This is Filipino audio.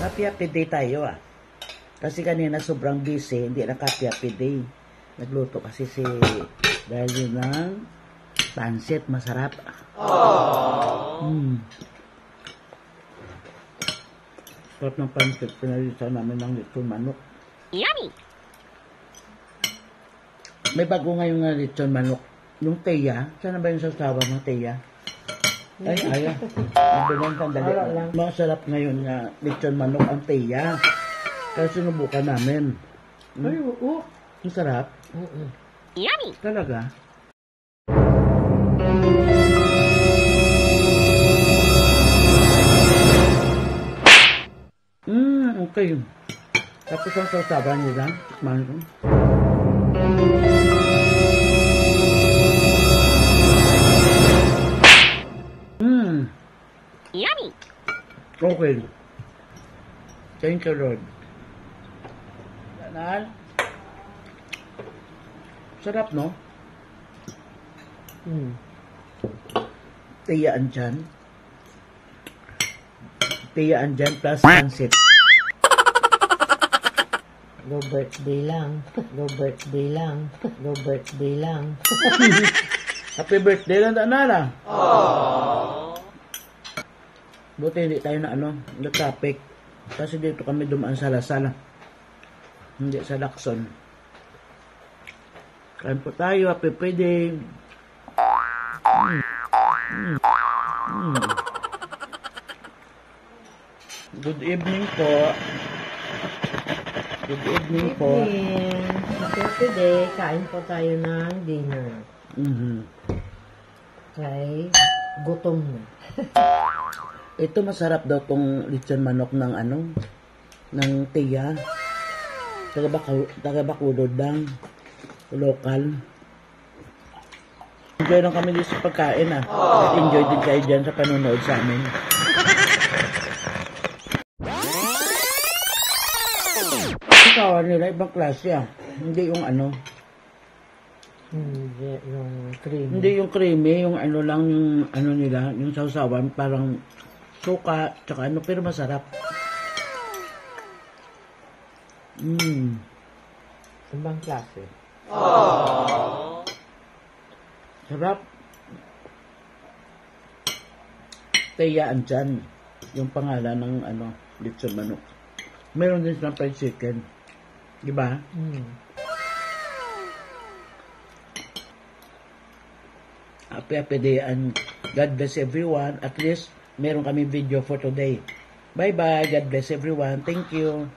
Happy happy day tayo ah. Kasi kanina sobrang busy, hindi na happy happy day. Nagluto kasi si Dario ng pansit, masarap. Mm. Sarap ng pansit, pinalitan namin ng lechon manok. Yummy! May bago ngayon nga lechon manok. Yung teya, saan na ba yung sasawa ng teya? Ay, aya. Mabilang sandali. Masarap ngayon nga lechon manok ang teya. Kaya sinubukan namin. Mm. Ay, oo. Ang sarap. Oo. Yummy! Talaga. Mm, okay. Tapos ang sausawan nila, tikman ko. Okay. Thank you, Lord. Nal? Sarap, no? Hmm. Tiyaan dyan. Tiyaan dyan plus pansit. Go birthday lang. Go birthday lang. Go birthday lang. Happy birthday lang, Nana. Buti hindi tayo na ano, na-traffic. Kasi dito kami dumaan sa Lasal. Hindi sa Lacson. Kain po tayo, happy birthday. Mm. Mm. Mm. Good evening po. Good evening po. Evening. Happy today. Kain po tayo ng dinner. Mhm. Kay gutom na. Ito masarap daw tong lechon manok ng ano, ng tiya. Taga Baku, taga Bacolod lang. Local. Enjoy lang kami dito sa pagkain ah. Enjoy din kayo dyan sa panonood sa amin. Ikaw nila ibang klase ah. Hindi yung ano, Hindi yung cream. hindi yung creamy, yung ano lang yung ano nila, yung sausawan parang suka, tsaka ano, pero masarap. Mm. Ibang klase. Sarap. Tayaan dyan. Yung pangalan ng ano, lechon manok. Meron din silang fried chicken. Di ba? Hmm. Happy happy day and God bless everyone. At least, meron kami video for today. Bye-bye. God bless everyone. Thank you.